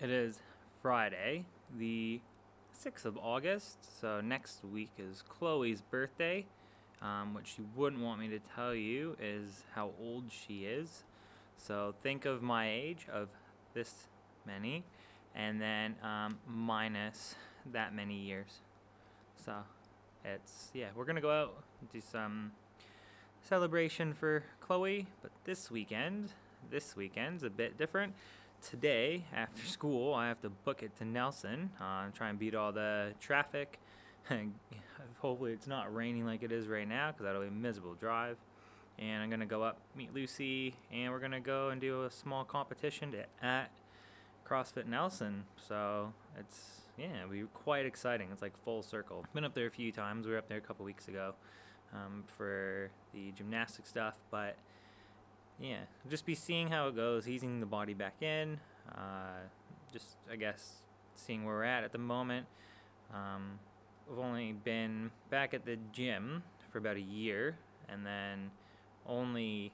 It is Friday, the 6th of August, so next week is Chloe's birthday. Um, what she wouldn't want me to tell you is how old she is. So think of my age of this many, and then um, minus that many years. So it's, yeah, we're gonna go out do some celebration for Chloe, but this weekend, this weekend's a bit different today after school I have to book it to Nelson uh, try and beat all the traffic. Hopefully it's not raining like it is right now because that'll be a miserable drive. And I'm gonna go up meet Lucy and we're gonna go and do a small competition to, at CrossFit Nelson. So it's yeah it'll be quite exciting. It's like full circle. Been up there a few times. We were up there a couple weeks ago um, for the gymnastic stuff but yeah, just be seeing how it goes, easing the body back in. Uh, just, I guess, seeing where we're at at the moment. Um, we've only been back at the gym for about a year, and then only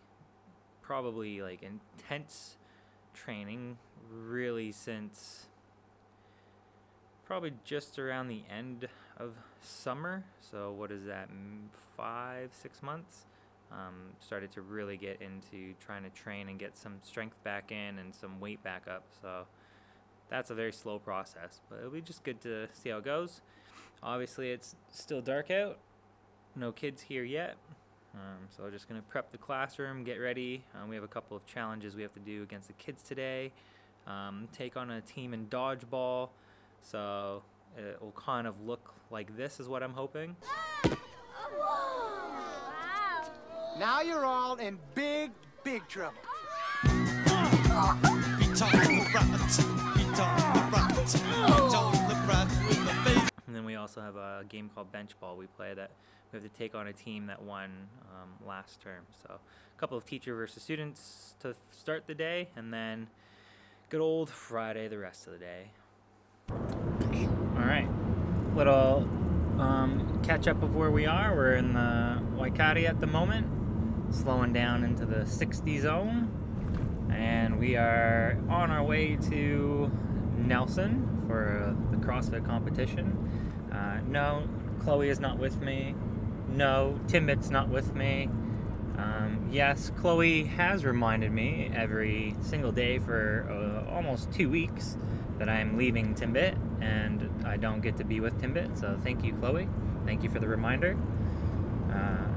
probably like intense training really since probably just around the end of summer. So, what is that, five, six months? Um, started to really get into trying to train and get some strength back in and some weight back up. So that's a very slow process, but it'll be just good to see how it goes. Obviously, it's still dark out, no kids here yet. Um, so I'm just going to prep the classroom, get ready. Um, we have a couple of challenges we have to do against the kids today. Um, take on a team in dodgeball. So it will kind of look like this, is what I'm hoping. Now you're all in big, big trouble. And then we also have a game called bench ball we play that we have to take on a team that won um, last term. So a couple of teacher versus students to start the day, and then good old Friday the rest of the day. All right, little um, catch up of where we are. We're in the Waikari at the moment slowing down into the 60 zone. And we are on our way to Nelson for the CrossFit competition. Uh, no, Chloe is not with me. No, Timbit's not with me. Um, yes, Chloe has reminded me every single day for uh, almost two weeks that I am leaving Timbit and I don't get to be with Timbit. So thank you, Chloe. Thank you for the reminder. Uh,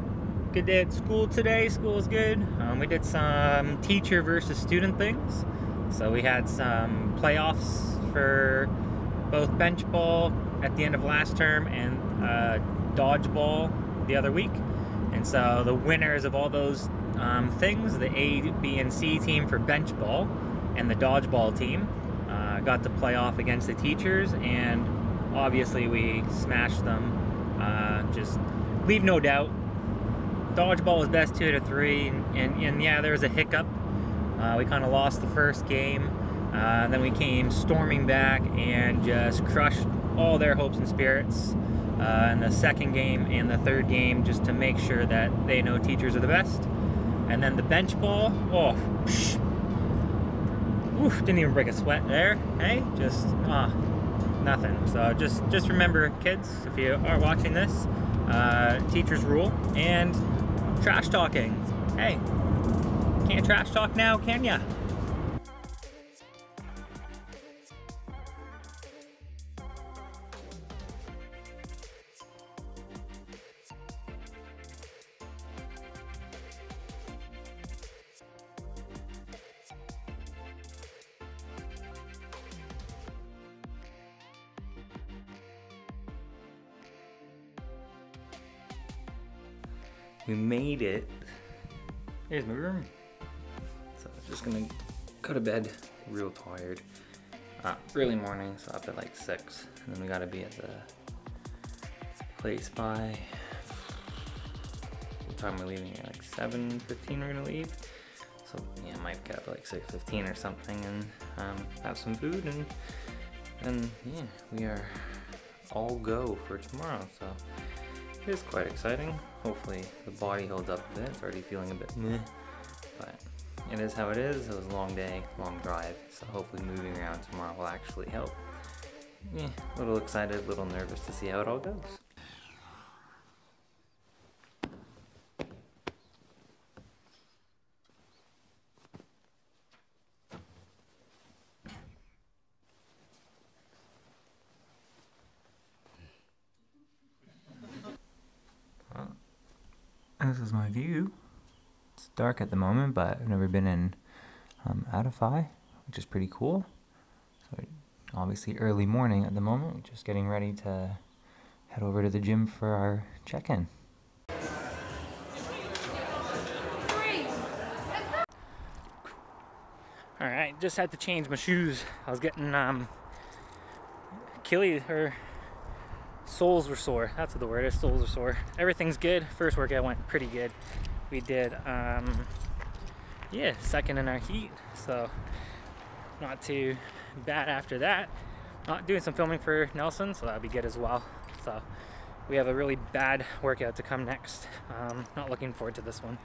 good day at school today. School is good. Um, we did some teacher versus student things. So we had some playoffs for both bench ball at the end of last term and uh, dodgeball the other week. And so the winners of all those um, things, the A, B, and C team for bench ball and the dodgeball team, uh, got to play off against the teachers, and obviously we smashed them. Uh, just leave no doubt dodgeball was best two to three, and, and, and yeah, there was a hiccup. Uh, we kind of lost the first game. Uh, then we came storming back and just crushed all their hopes and spirits uh, in the second game and the third game just to make sure that they know teachers are the best. And then the bench ball, oh, psh, oof, didn't even break a sweat there. Hey, just ah, nothing. So just just remember, kids, if you are watching this, uh, teachers rule and trash talking. Hey, can't trash talk now, can ya? We made it. Here's my room. So I'm just gonna go to bed real tired. Uh, early morning, so up at like 6. And then we gotta be at the place by, what time we're we leaving here? Like 7.15 we're gonna leave. So yeah, I might get up at like 6.15 or something and um, have some food and then yeah, we are all go for tomorrow. So it is quite exciting. Hopefully the body holds up a bit. It's already feeling a bit meh. But it is how it is. It was a long day, long drive, so hopefully moving around tomorrow will actually help. Yeah, a little excited, a little nervous to see how it all goes. This is my view. It's dark at the moment, but I've never been in um, Atawhai, which is pretty cool. So obviously early morning at the moment, just getting ready to head over to the gym for our check-in. All right, just had to change my shoes. I was getting um, Achilles or soles were sore. That's what the word is. Soles were sore. Everything's good. First workout went pretty good. We did, um, yeah, second in our heat. So not too bad after that. Not doing some filming for Nelson, so that'll be good as well. So we have a really bad workout to come next. Um, not looking forward to this one.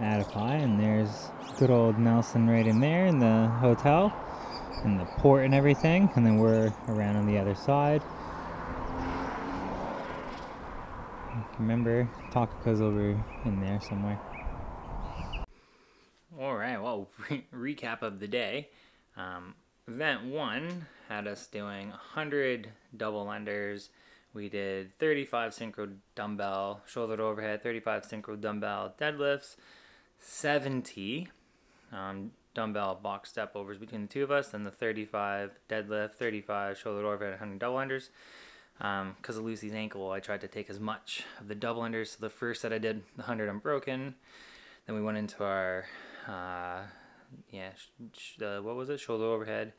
Atawhai, and there's good old Nelson right in there in the hotel, and the port and everything, and then we're around on the other side. Remember, Takaka's over in there somewhere. All right, well, re recap of the day. Um, event one had us doing 100 double unders, we did 35 synchro dumbbell shoulder overhead, 35 synchro dumbbell deadlifts, 70 um, dumbbell box step overs between the two of us, then the 35 deadlift, 35 shoulder to overhead, 100 double unders. Because um, of Lucy's ankle, I tried to take as much of the double unders. So the first set I did, the 100 unbroken. Then we went into our, uh, yeah, uh, what was it? Shoulder overhead.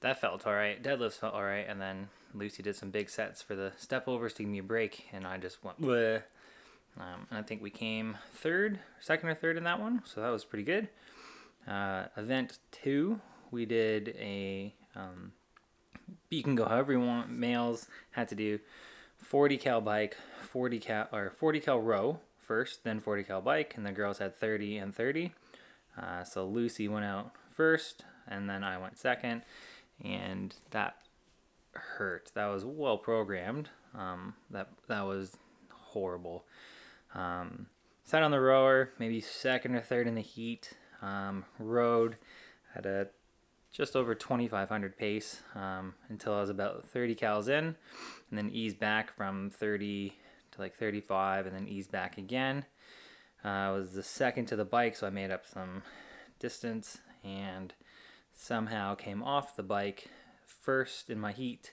That felt all right. Deadlifts felt all right. And then Lucy did some big sets for the step overs to give me a break, and I just went Bleh. Um, and I think we came third, second or third in that one, so that was pretty good. Uh, event two, we did a um, you can go however you want. Males had to do 40 cal bike, 40 cal or 40 cal row first, then 40 cal bike, and the girls had 30 and 30. Uh, so Lucy went out first, and then I went second, and that hurt. That was well programmed. Um, that that was horrible. Um, sat on the rower, maybe second or third in the heat. Um, rode at a just over 2500 pace um, until I was about 30 cals in, and then eased back from 30 to like 35, and then eased back again. Uh, I was the second to the bike, so I made up some distance and somehow came off the bike first in my heat,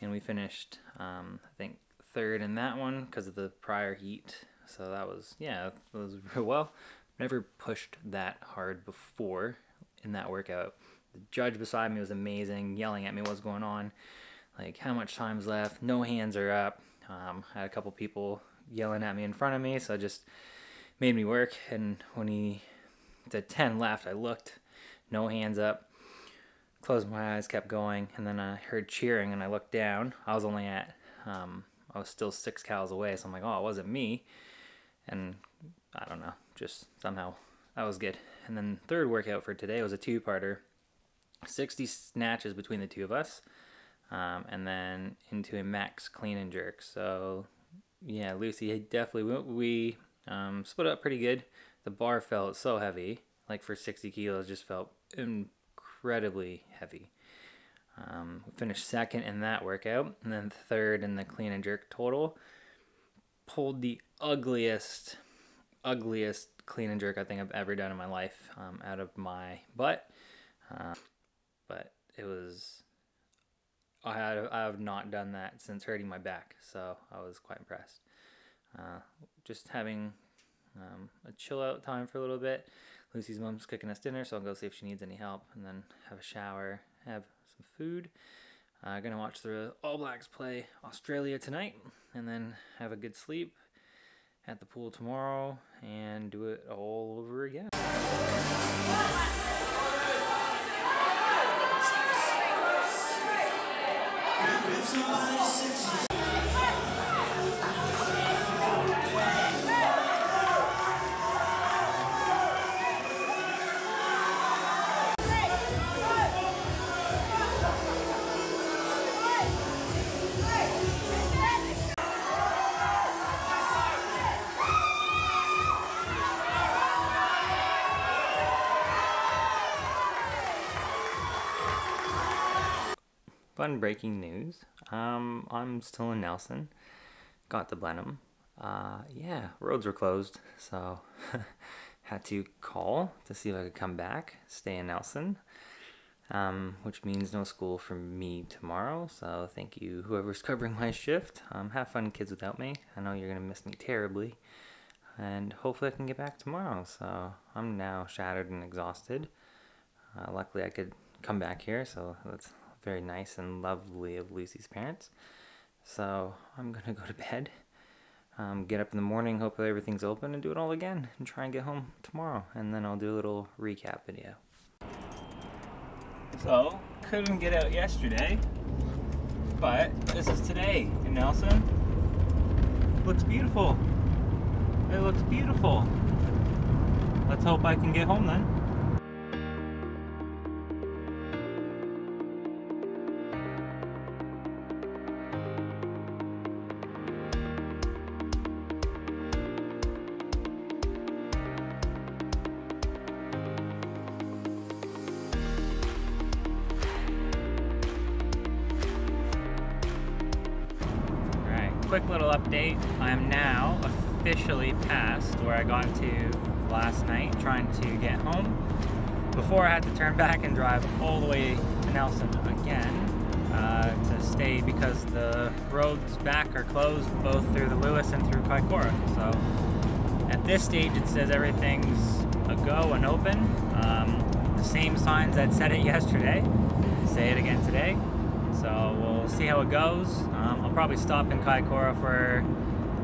and we finished, um, I think, third in that one because of the prior heat. So that was, yeah, it was real well. Never pushed that hard before in that workout. The judge beside me was amazing, yelling at me what's going on, like how much time's left, no hands are up. Um, I had a couple people yelling at me in front of me, so it just made me work. And when he said 10 left, I looked, no hands up closed my eyes, kept going, and then I heard cheering, and I looked down. I was only at, um, I was still six cows away, so I'm like, oh, it wasn't me. And I don't know, just somehow that was good. And then third workout for today was a two-parter, 60 snatches between the two of us, um, and then into a max clean and jerk. So yeah, Lucy definitely we um, split up pretty good. The bar felt so heavy, like for 60 kilos, just felt incredibly heavy. Um, finished second in that workout, and then third in the clean and jerk total. Pulled the ugliest, ugliest clean and jerk I think I've ever done in my life um, out of my butt. Uh, but it was, I, had, I have not done that since hurting my back, so I was quite impressed. Uh, just having um, a chill out time for a little bit. Lucy's mom's cooking us dinner, so I'll go see if she needs any help, and then have a shower, have some food. Uh, gonna watch the All Blacks play Australia tonight, and then have a good sleep at the pool tomorrow, and do it all over again. Fun breaking news. Um, I'm still in Nelson. Got to Blenheim. Uh, yeah, roads were closed, so had to call to see if I could come back, stay in Nelson. Um, which means no school for me tomorrow. So thank you, whoever's covering my shift. Um, have fun, kids, without me. I know you're gonna miss me terribly, and hopefully I can get back tomorrow. So I'm now shattered and exhausted. Uh, luckily, I could come back here, so that's very nice and lovely of Lucy's parents. So I'm gonna go to bed, um, get up in the morning, hope that everything's open, and do it all again, and try and get home tomorrow. And then I'll do a little recap video. So couldn't get out yesterday, but this is today in Nelson. Looks beautiful. It looks beautiful. Let's hope I can get home then. Quick little update. I am now officially past where I got to last night trying to get home. Before I had to turn back and drive all the way to Nelson again uh, to stay because the roads back are closed both through the Lewis and through Kaikoura. So at this stage it says everything's a go and open. Um, the same signs that said it yesterday say it again today. So we'll see how it goes. Um, I'll probably stop in Kaikoura for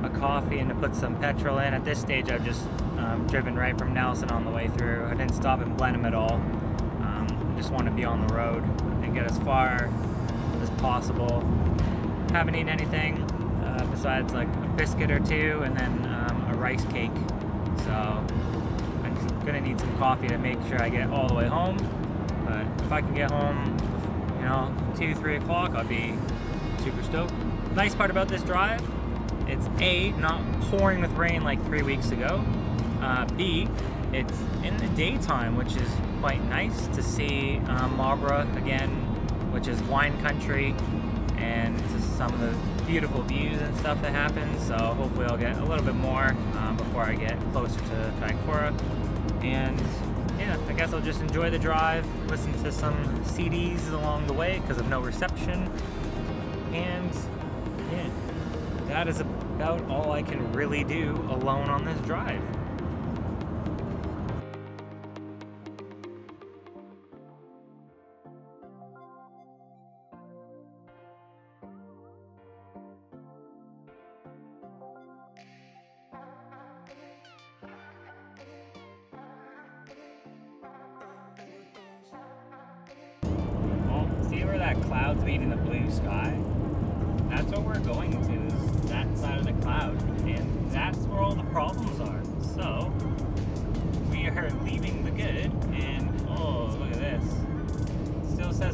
a coffee and to put some petrol in. At this stage, I've just um, driven right from Nelson on the way through. I didn't stop in Blenheim at all. Um, just want to be on the road and get as far as possible. Haven't eaten anything uh, besides like a biscuit or two and then um, a rice cake. So I'm gonna need some coffee to make sure I get all the way home. But if I can get home know, two, three o'clock, I'd be super stoked. Nice part about this drive, it's A, not pouring with rain like three weeks ago. Uh, B, it's in the daytime, which is quite nice to see Marlborough again, which is wine country, and some of the beautiful views and stuff that happens. So hopefully I'll get a little bit more um, before I get closer to Kaikoura. And yeah, I guess I'll just enjoy the drive, listen to some CDs along the way because of no reception. And yeah, that is about all I can really do alone on this drive.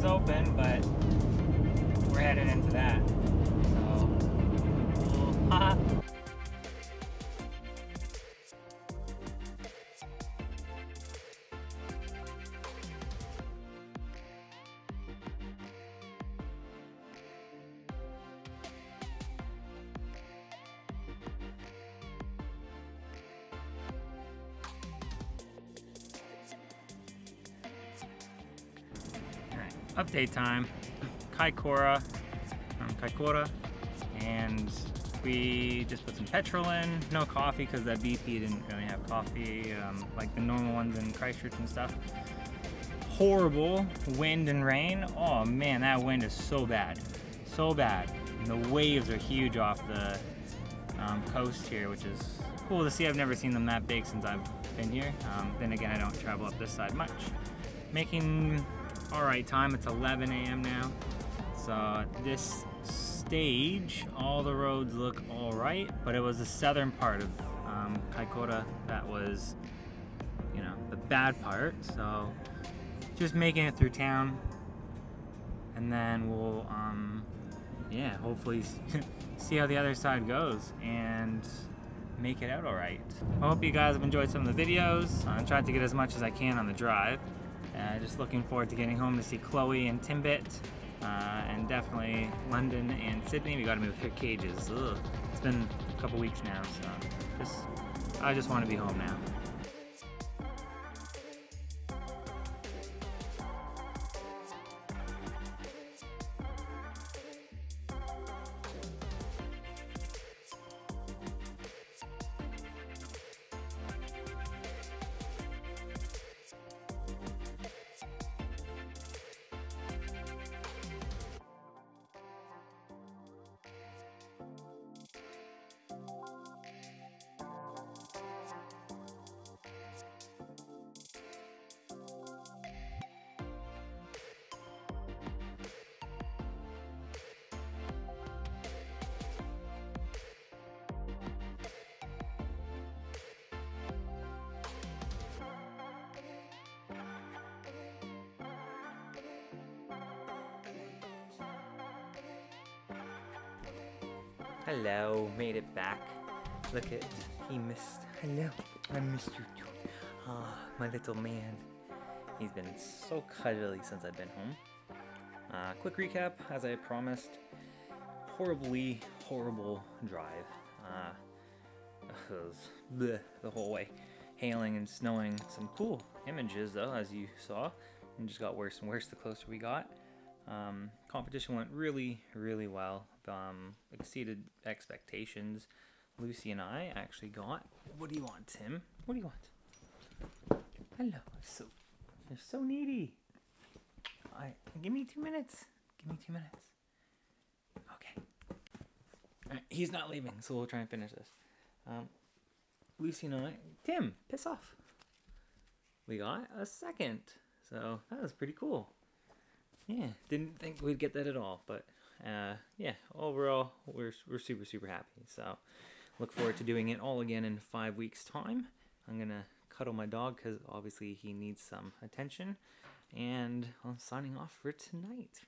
Says open, but we're headed into that. So, update time. Kaikoura from Kaikoura, and we just put some petrol in. No coffee because that BP didn't really have coffee um, like the normal ones in Christchurch and stuff. Horrible wind and rain. Oh man, that wind is so bad, so bad. And the waves are huge off the um, coast here, which is cool to see. I've never seen them that big since I've been here. Um, then again, I don't travel up this side much. Making all right time. It's 11 a.m. now. So this stage, all the roads look all right, but it was the southern part of um, Kaikoura that was, you know, the bad part. So just making it through town, and then we'll, um, yeah, hopefully see how the other side goes and make it out all right. I hope you guys have enjoyed some of the videos. I tried to get as much as I can on the drive. Uh, just looking forward to getting home to see Chloe and Timbit. Uh, and definitely London and Sydney. We got to move their cages. Ugh. It's been a couple weeks now, so just I just want to be home now. Hello, made it back. Look at, he missed. Hello, I missed you too. Ah, my little man. He's been so cuddly since I've been home. Uh, quick recap, as I promised. Horribly horrible drive. Uh, it was bleh, the whole way. Hailing and snowing. Some cool images though, as you saw. And just got worse and worse the closer we got. Um, competition went really, really well. Um, exceeded expectations. Lucy and I actually got. What do you want, Tim? What do you want? Hello. So you're so needy. I give me two minutes. Give me two minutes. Okay. Alright, he's not leaving, so we'll try and finish this. Um, Lucy and I. Tim, piss off. We got a second, so that was pretty cool. Yeah, didn't think we'd get that at all, but uh, yeah, overall we're we're super super happy. So look forward to doing it all again in five weeks' time. I'm gonna cuddle my dog because obviously he needs some attention, and I'm signing off for tonight.